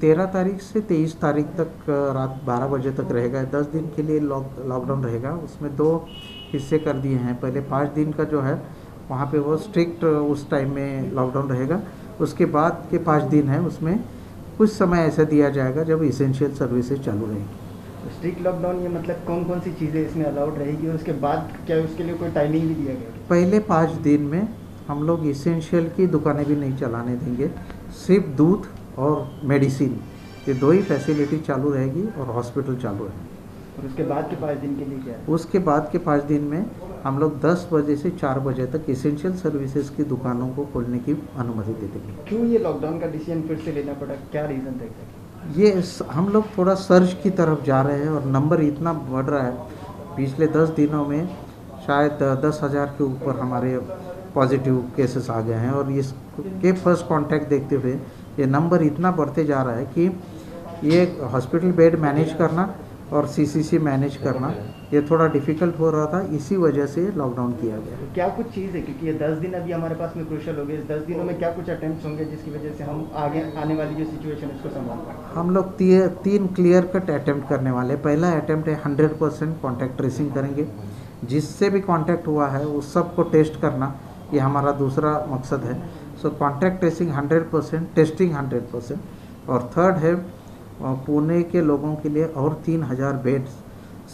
तेरह तारीख से तेईस तारीख तक रात बारह बजे तक रहेगा। दस दिन के लिए लॉक लॉकडाउन रहेगा। उसमें दो हिस्से कर दिए हैं। पहले पाँच दिन का जो है वहाँ पे वो स्ट्रिक्ट उस टाइम में लॉकडाउन रहेगा। उसके बाद के पाँच दिन है उसमें कुछ समय ऐसा दिया जाएगा जब इसेंशियल सर्विसेज़ चालू रहेंगी। स्ट्रिक्ट लॉकडाउन ये मतलब कौन कौन सी चीज़ें इसमें अलाउड रहेगी और उसके बाद क्या उसके लिए कोई टाइमिंग भी दिया गया? पहले पाँच दिन में हम लोग इसेंशियल की दुकानें भी नहीं चलाने देंगे। सिर्फ़ दूध और मेडिसिन। ये दो ही फैसिलिटी चालू रहेगी और हॉस्पिटल चालू रहेंगे और उसके बाद के पाँच दिन के लिए क्या है? उसके बाद के पाँच दिन में हम लोग 10 बजे से 4 बजे तक इसेंशियल सर्विसेज़ की दुकानों को खोलने की अनुमति दे देंगे। क्यों ये लॉकडाउन का डिसीज़न फिर से लेना पड़ा? क्या रीज़न था ये हम लोग थोड़ा सर्च की तरफ़ जा रहे हैं और नंबर इतना बढ़ रहा है। पिछले दस दिनों में शायद दस हज़ार के ऊपर हमारे पॉजिटिव केसेस आ गए हैं और इसके फ़र्स्ट कांटेक्ट देखते हुए ये नंबर इतना बढ़ते जा रहा है कि ये हॉस्पिटल बेड मैनेज करना और सीसीसी मैनेज करना ये थोड़ा डिफ़िकल्ट हो रहा था इसी वजह से लॉकडाउन किया गया। तो क्या कुछ चीज़ है? क्योंकि ये दस दिन अभी हमारे पास में क्रूशल हो गए। इस दस दिनों में क्या कुछ अटेम्प्ट होंगे जिसकी वजह से हम आगे आने वाली जो सिचुएशन उसको संभाल पाए? हम लोग ती, तीन क्लियर कट अटैम्प्ट करने वाले पहला अटैम्प्ट है हंड्रेड परसेंट कॉन्टैक्ट ट्रेसिंग करेंगे। जिससे भी कॉन्टैक्ट हुआ है उस सबको टेस्ट करना ये हमारा दूसरा मकसद है। So contact tracing hundred percent testing hundred percent और थर्ड है पुणे के लोगों के लिए और तीन हज़ार बेड्स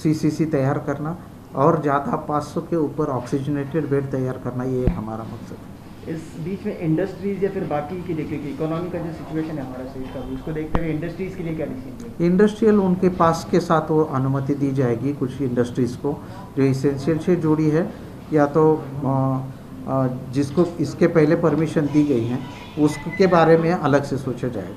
सीसीसी तैयार करना और ज़्यादा 500 के ऊपर ऑक्सीजनेटेड बेड तैयार करना ये एक हमारा मकसद है। इस बीच में इंडस्ट्रीज़ या फिर बाकी की देखिए कि इकोनॉमी का जो सिचुएशन है हमारा स्टेट का उसको देखते हुए इंडस्ट्रीज़ के लिए क्या डिसीज़न इंडस्ट्रियल उनके पास के साथ वो अनुमति दी जाएगी कुछ इंडस्ट्रीज़ को जो इसेंशियल से जुड़ी है या तो अ, जिसको इसके पहले परमिशन दी गई है उसके बारे में अलग से सोचा जाएगा।